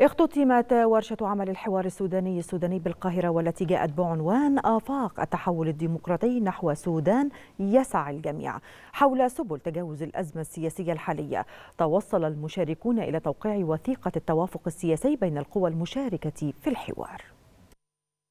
اختتمت ورشة عمل الحوار السوداني السوداني بالقاهرة والتي جاءت بعنوان آفاق التحول الديمقراطي نحو سودان يسعى الجميع حول سبل تجاوز الأزمة السياسية الحالية. توصل المشاركون إلى توقيع وثيقة التوافق السياسي بين القوى المشاركة في الحوار.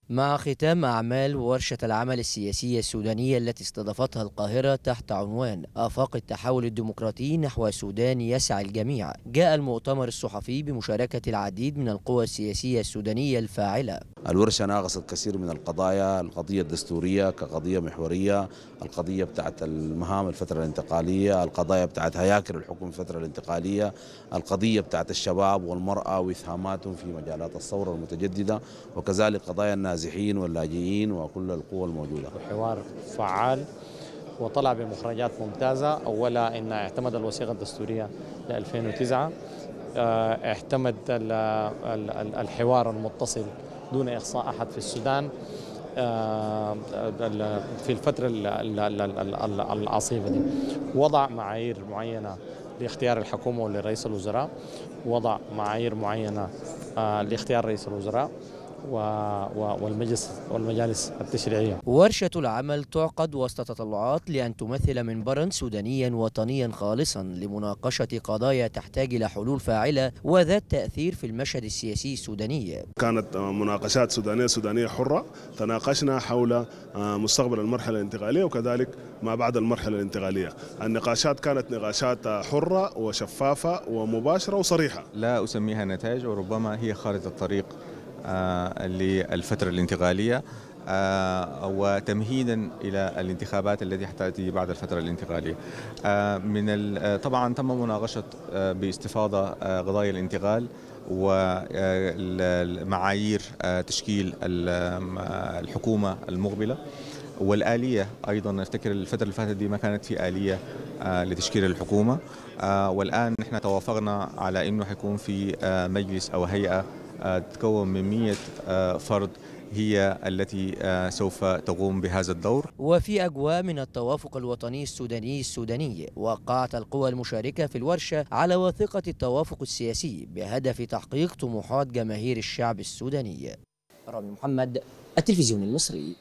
مع ختام أعمال ورشة العمل السياسية السودانية التي استضافتها القاهرة تحت عنوان آفاق التحول الديمقراطي نحو سودان يسعى الجميع جاء المؤتمر الصحفي بمشاركة العديد من القوى السياسية السودانية الفاعلة. الورشة ناقصت كثير من القضايا القضية الدستورية كقضية محورية القضية بتاعت المهام الفترة الانتقالية القضايا بتاعت هياكل الحكم الفترة الانتقالية القضية بتاعت الشباب والمرأة وإسهاماتهم في مجالات الثورة المتجددة وكذلك قضايا النازحين واللاجئين وكل القوى الموجودة. حوار فعال وطلع بمخرجات ممتازة. أولا أن اعتمد الوثيقة الدستورية ل 2009 اعتمد الحوار المتصل دون إقصاء أحد في السودان في الفترة العصيبة دي. وضع معايير معينة لاختيار الحكومة ولرئيس الوزراء. وضع معايير معينة لاختيار رئيس الوزراء. والمجلس والمجالس التشريعية. ورشة العمل تعقد وسط تطلعات لأن تمثل منبرا سودانيا وطنيا خالصا لمناقشة قضايا تحتاج إلى حلول فاعلة وذات تأثير في المشهد السياسي السوداني. كانت مناقشات سودانية سودانية حرة. تناقشنا حول مستقبل المرحلة الانتقالية وكذلك ما بعد المرحلة الانتقالية. النقاشات كانت نقاشات حرة وشفافة ومباشرة وصريحة. لا أسميها نتائج وربما هي خارطة الطريق. آه للفترة الانتقالية آه وتمهيدا إلى الانتخابات التي حتأتي بعد الفترة الانتقالية. آه من طبعا تم مناقشة باستفاضة قضايا الانتقال ومعايير تشكيل الحكومة المقبلة. والآلية أيضا أفتكر الفترة اللي فاتت دي ما كانت في آلية لتشكيل الحكومة. والآن نحن توافقنا على أنه حيكون في مجلس أو هيئة تتكون من 100 فرد هي التي سوف تقوم بهذا الدور. وفي أجواء من التوافق الوطني السوداني السوداني وقعت القوى المشاركة في الورشة على وثيقة التوافق السياسي بهدف تحقيق طموحات جماهير الشعب السوداني. رامي محمد التلفزيون المصري.